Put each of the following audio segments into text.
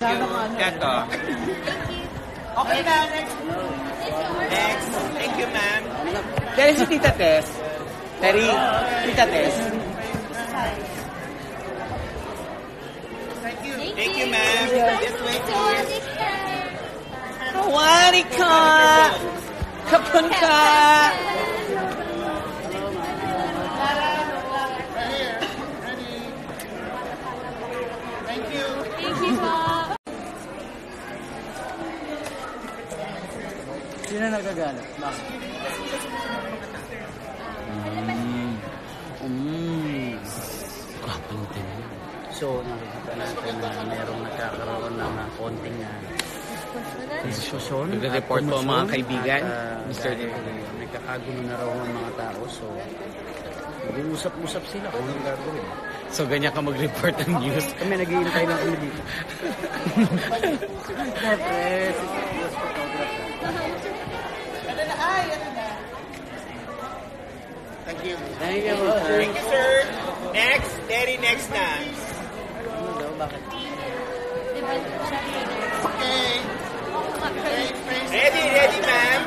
Kato. Okay na, next. Next. Thank you, ma'am. Terry si Tita Tess. Terry, Tita Tess. Thank you, ma'am. Just wait, please. Kawari ka! Kapun ka! Sino nagagalit? Bakit? Mm. Mm. Gwapong din. So, nakikita natin na mayroong nagkakaroon ng uh, konting uh, diskusyon. Nagre-report po ang mga komosyon kaibigan, At, uh, Mr. dahil nagkakagulo na raw ang mga tao. So, nag-uusap-usap sila kung anong gagawin. So, ganyan ka mag-report ng news. Kami naghihintay lang kami dito. Siyempre, si Boss Photographer. Thank you. Thank you. Thank you, sir. Next. Terry, next na. Ano daw, bakit? Di ba. Okay. Ready, ready, ma'am.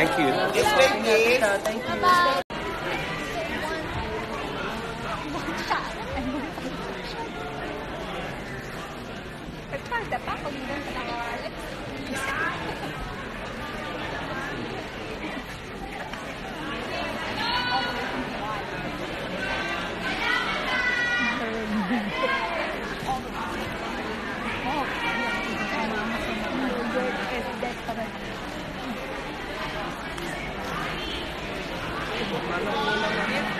Thank you. Thank you. Bye. Bye. comprarlo con la.